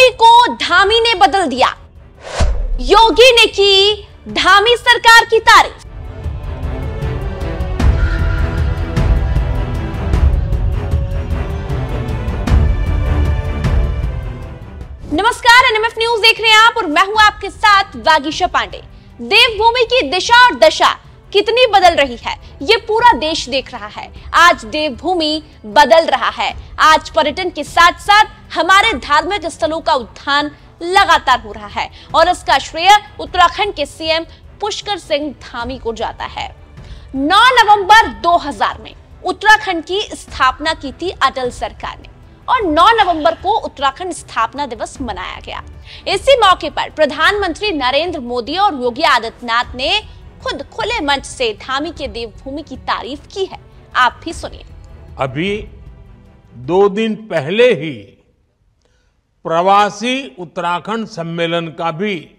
देवभूमि को धामी ने बदल दिया। योगी ने की धामी सरकार की तारीफ़। नमस्कार, एनएमएफ न्यूज़ देख रहे हैं आप और मैं हूँ आपके साथ वागीशा पांडे। देवभूमि की दिशा और दशा कितनी बदल रही है? ये पूरा देश देख रहा है। आज देवभूमि बदल रहा है। आज पर्यटन के साथ साथ हमारे धार्मिक स्थलों का उत्थान लगातार हो रहा है और इसका श्रेय उत्तराखंड के सीएम पुष्कर सिंह धामी को जाता है। 9 नवंबर 2000 में उत्तराखंड की स्थापना की थी अटल सरकार ने और 9 नवंबर को उत्तराखंड स्थापना दिवस मनाया गया। इसी मौके पर प्रधानमंत्री नरेंद्र मोदी और योगी आदित्यनाथ ने खुद खुले मंच से धामी के देवभूमि की तारीफ़ की है। आप भी सुनिए। अभी दो दिन पहले ही प्रवासी उत्तराखंड सम्मेलन का भी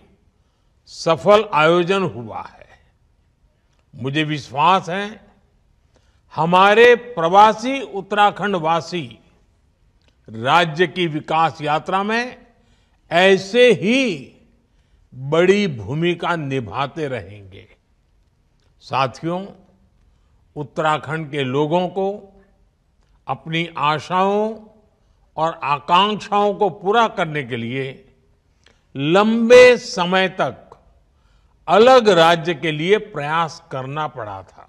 सफल आयोजन हुआ है। मुझे विश्वास है, हमारे प्रवासी उत्तराखंड वासी राज्य की विकास यात्रा में ऐसे ही बड़ी भूमिका निभाते रहेंगे। साथियों, उत्तराखंड के लोगों को, अपनी आशाओं और आकांक्षाओं को पूरा करने के लिए लंबे समय तक अलग राज्य के लिए प्रयास करना पड़ा था।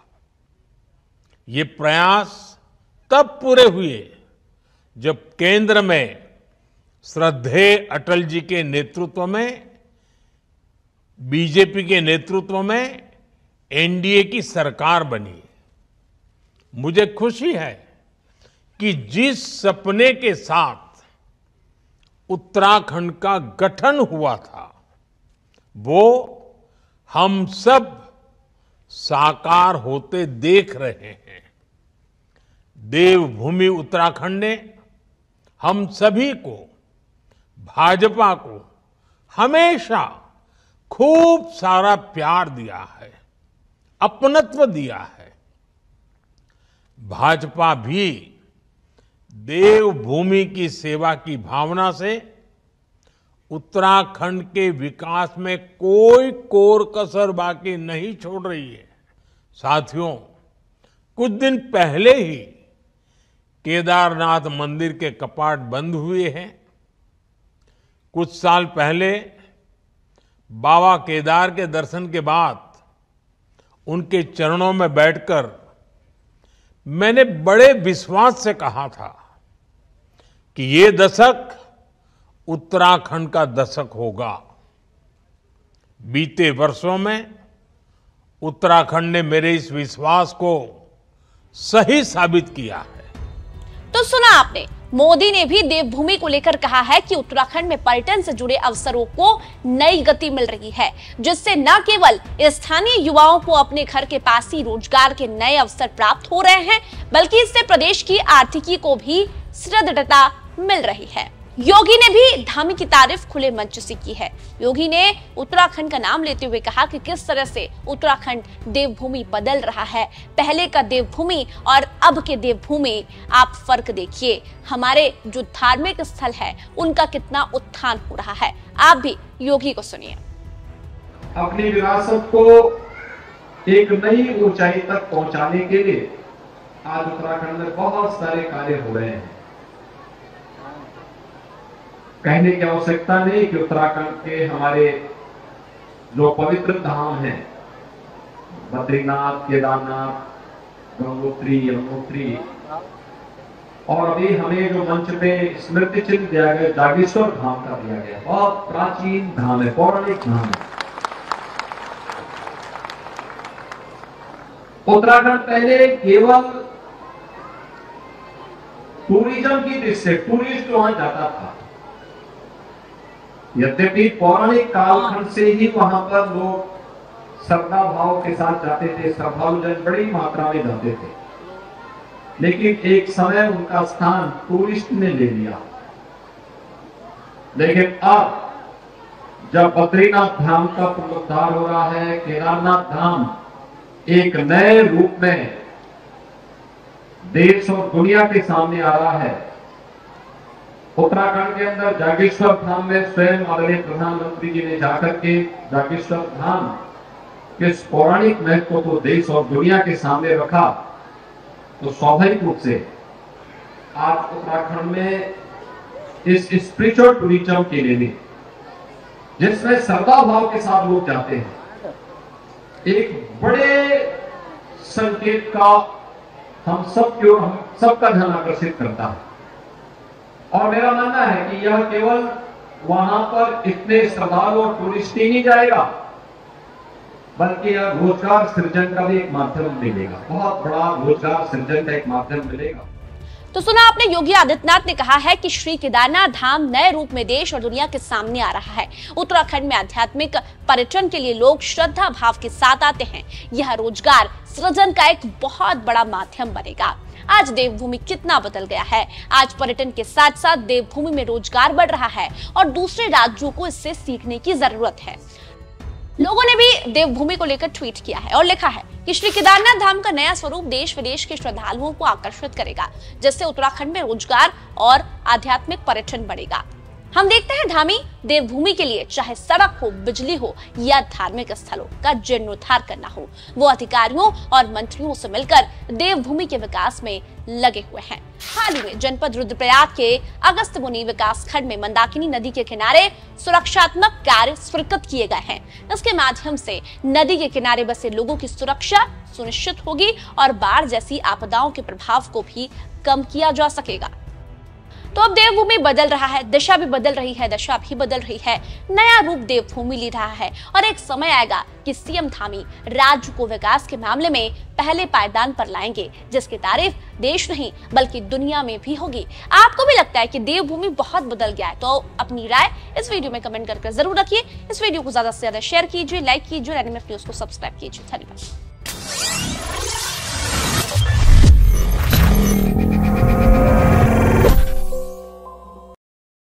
ये प्रयास तब पूरे हुए जब केंद्र में श्रद्धे अटल जी के नेतृत्व में, बीजेपी के नेतृत्व में एनडीए की सरकार बनी। मुझे खुशी है कि जिस सपने के साथ उत्तराखंड का गठन हुआ था, वो हम सब साकार होते देख रहे हैं। देवभूमि उत्तराखंड ने हम सभी को, भाजपा को, हमेशा खूब सारा प्यार दिया है। अपनत्व दिया है। भाजपा भी देवभूमि की सेवा की भावना से उत्तराखंड के विकास में कोई कोर कसर बाकी नहीं छोड़ रही है। साथियों, कुछ दिन पहले ही केदारनाथ मंदिर के कपाट बंद हुए हैं। कुछ साल पहले बाबा केदार के दर्शन के बाद उनके चरणों में बैठकर मैंने बड़े विश्वास से कहा था कि ये दशक उत्तराखंड का दशक होगा। बीते वर्षों में उत्तराखंड ने मेरे इस विश्वास को सही साबित किया है। तो सुना आपने मोदी ने भी देवभूमि को लेकर कहा है कि उत्तराखंड में पर्यटन से जुड़े अवसरों को नई गति मिल रही है, जिससे न केवल स्थानीय युवाओं को अपने घर के पास ही रोज़गार के नए अवसर प्राप्त हो रहे हैं, बल्कि इससे प्रदेश की आर्थिकी को भी सुदृढ़ता मिल रही है। योगी ने भी धामी की तारीफ़ खुले मंच से की है। योगी ने उत्तराखंड का नाम लेते हुए कहा कि किस तरह से उत्तराखंड देवभूमि बदल रहा है। पहले का देवभूमि और अब के देवभूमि, आप फ़र्क देखिए। हमारे जो धार्मिक स्थल है, उनका कितना उत्थान हो रहा है। आप भी योगी को सुनिए। अपनी विरासत को एक नई ऊंचाई तक पहुँचाने के लिए आज उत्तराखंड में बहुत सारे कार्य हो रहे हैं। कहने की आवश्यकता नहीं कि उत्तराखंड के हमारे जो पवित्र धाम हैं, बद्रीनाथ, केदारनाथ, गंगोत्री, यमुनोत्री, और अभी हमें जो मंच पे स्मृति चिन्ह दिया गया, जागेश्वर धाम का दिया गया, बहुत प्राचीन धाम है, पौराणिक धाम है। उत्तराखंड पहले केवल टूरिज़्म की दृष्टि टूरिस्ट वहाँ जाता था यद्यपि पौराणिक कालखंड से ही वहाँ पर लोग श्रद्धा भाव के साथ जाते थे श्रद्धालु जन बड़ी मात्रा में जाते थे। लेकिन एक समय उनका स्थान टूरिस्ट ने ले लिया। लेकिन अब जब बद्रीनाथ धाम का पुनरुद्धार हो रहा है केदारनाथ धाम एक नए रूप में देश और दुनिया के सामने आ रहा है उत्तराखंड के अंदर जागेश्वर धाम में स्वयं आदरणीय प्रधानमंत्री जी ने जाकर के जागेश्वर धाम के पौराणिक महत्व को देश और दुनिया के सामने रखा तो स्वाभाविक रूप से आज उत्तराखंड में इस स्पिरिचुअल टूरिज़्म के लिए भी, जिसमें श्रद्धा भाव के साथ लोग जाते हैं, एक बड़े संकेत का हम सब की ओर, हम सबका ध्यान आकर्षित करता है। और मेरा मानना है कि यह केवल वहाँ पर इतने श्रद्धालु और टूरिस्ट ही नहीं जाएगा, बल्कि यह रोज़गार सृजन का भी एक माध्यम मिलेगा। बहुत बड़ा रोज़गार सृजन का एक माध्यम मिलेगा। तो सुना आपने, योगी आदित्यनाथ ने कहा है कि श्री केदारनाथ धाम नए रूप में देश और दुनिया के सामने आ रहा है। उत्तराखंड में आध्यात्मिक पर्यटन के लिए लोग श्रद्धा भाव के साथ आते हैं। यह रोज़गार सृजन का एक बहुत बड़ा माध्यम बनेगा। आज देवभूमि कितना बदल गया है? आज पर्यटन के साथ साथ देवभूमि में रोज़गार बढ़ रहा है और दूसरे राज्यों को इससे सीखने की ज़रूरत है। लोगों ने भी देवभूमि को लेकर ट्वीट किया है और लिखा है कि श्री केदारनाथ धाम का नया स्वरूप देश विदेश के श्रद्धालुओं को आकर्षित करेगा, जिससे उत्तराखंड में रोज़गार और आध्यात्मिक पर्यटन बढ़ेगा। हम देखते हैं धामी देवभूमि के लिए, चाहे सड़क हो, बिजली हो, या धार्मिक स्थलों का जीर्णोद्धार करना हो, वो अधिकारियों और मंत्रियों से मिलकर देवभूमि के विकास में लगे हुए हैं। हाल ही में जनपद रुद्रप्रयाग के अगस्त मुनि विकास खंड में मंदाकिनी नदी के किनारे सुरक्षात्मक कार्य स्वीकृत किए गए हैं। इसके माध्यम से नदी के किनारे बसे लोगों की सुरक्षा सुनिश्चित होगी और बाढ़ जैसी आपदाओं के प्रभाव को भी कम किया जा सकेगा। तो अब देवभूमि बदल रहा है, दिशा भी बदल रही है, दशा भी बदल रही है। नया रूप देवभूमि ले रहा है और एक समय आएगा कि सीएम धामी राज्य को विकास के मामले में पहले पायदान पर लाएँगे, जिसकी तारीफ़ देश नहीं, बल्कि दुनिया में भी होगी। आपको भी लगता है कि देवभूमि बहुत बदल गया है तो अपनी राय इस वीडियो में कमेंट करके ज़रूर रखिए। इस वीडियो को ज़्यादा से ज़्यादा शेयर कीजिए, लाइक कीजिए और एनिमेफ न्यूज़ को सब्सक्राइब कीजिए। धन्यवाद।